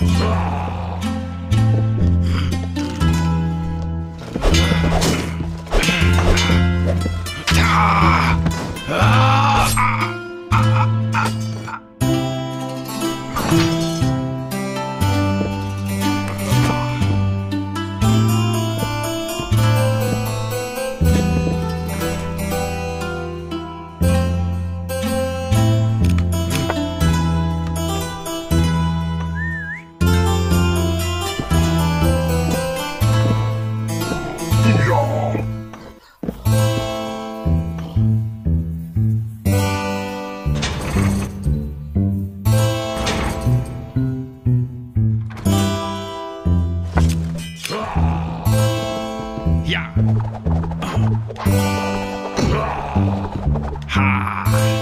No. はあ。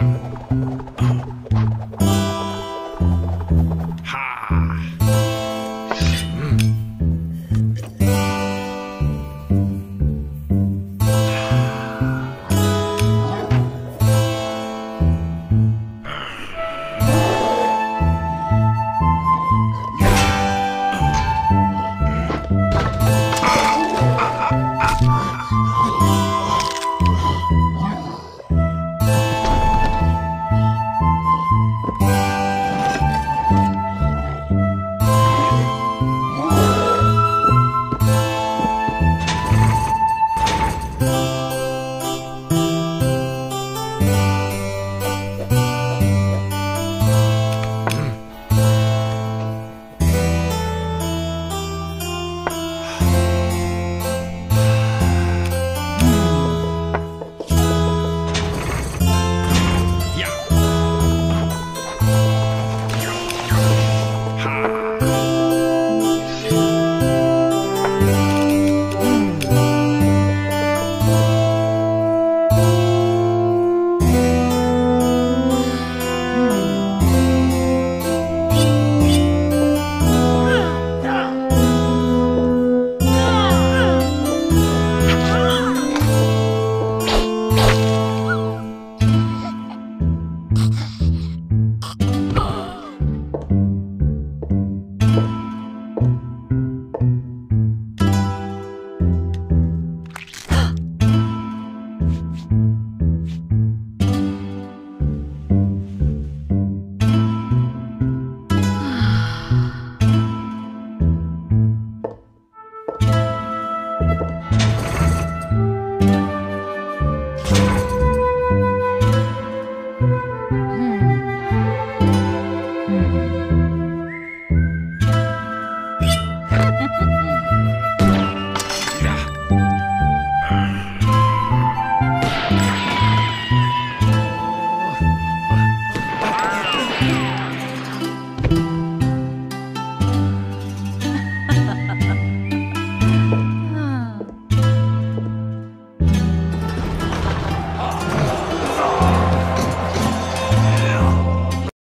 Yeah.